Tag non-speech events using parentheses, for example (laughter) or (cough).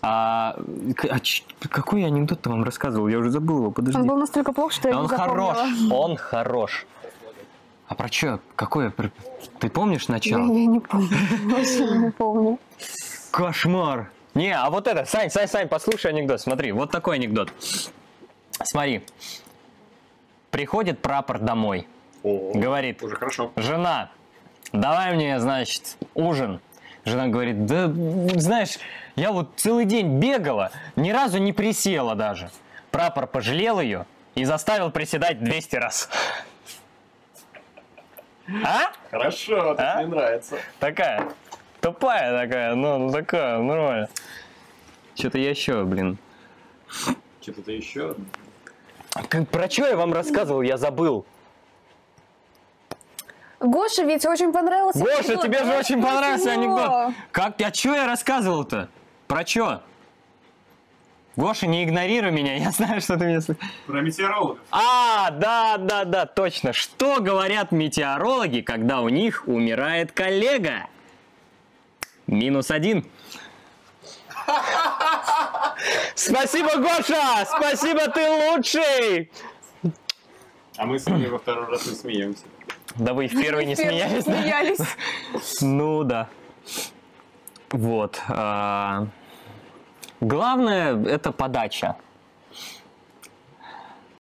А, а какой я анекдот-то вам рассказывал? Я уже забыл его, подожди. Он был настолько плох, что я не он запомнила. хорош, он хорош. А про что? Какое? Ты помнишь Я, начало? я не помню. (laughs) Вообще не помню. Кошмар. Не, а вот это, Сань, Сань, Сань, послушай анекдот. Смотри, вот такой анекдот. Смотри. Приходит прапор домой. О, Говорит, Уже хорошо. жена, давай мне, значит, ужин. Жена говорит, да, знаешь, я вот целый день бегала, ни разу не присела даже. Прапор пожалел ее и заставил приседать 200 раз. А? Хорошо, так А? мне нравится. Такая. Тупая такая, ну, ну такая, нормально. Что-то я еще, блин. Что-то еще. К- Про что я вам рассказывал, я забыл. Гоша ведь очень понравился Гоша, анекдот. тебе же очень понравился его. анекдот. Как, а что я рассказывал-то? Про что? Гоша, не игнорируй меня, (laughs) я знаю, что ты слышишь. Про метеорологов. А, да, да, да, точно. Что говорят метеорологи, когда у них умирает коллега? Минус один. (laughs) Спасибо, Гоша! Спасибо, ты лучший! А мы с ними во второй раз не смеемся. Да вы и в первый не смеялись. смеялись. Ну да. Вот. а, Главное это подача.